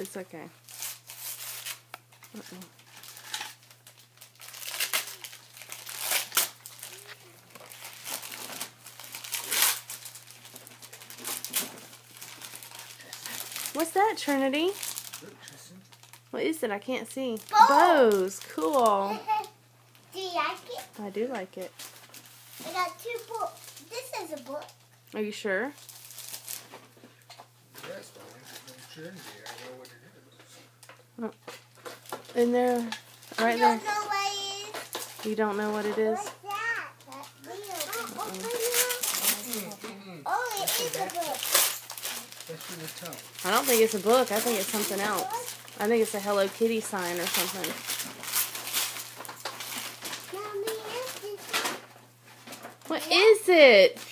It's okay. Uh-oh. What's that, Trinity? What is it? I can't see. Bows. Bows. Cool. Do you like it? I do like it. I got two books. This is a book. Are you sure? Yes, darling. From Trinity. I know what it is. In there, right there. don't know what it is. You don't know what it is? What's that? That wheel. Oh, it is a book. That's for the toe. I don't think it's a book. I think it's something else. I think it's a Hello Kitty sign or something. Mommy, is this What is it?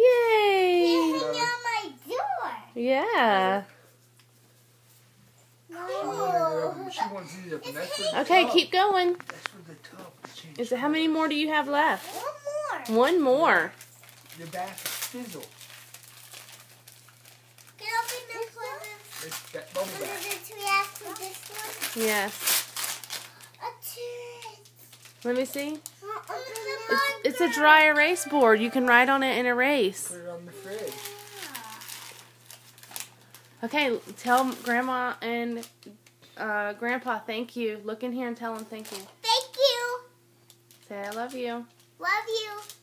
It's Yay! on my door. Yeah. Okay, keep going. That's for the tub. to Is it how many more do you have left? One more. One more. The back fizzle. Can I open this one? It's that bubble bath. the tree after this one? Yes. Let me see. It's, it's a dry erase board. You can write on it and erase. Put it on the fridge. Okay, tell Grandma and uh, Grandpa thank you. Look in here and tell him thank you. Thank you. Say I love you. Love you.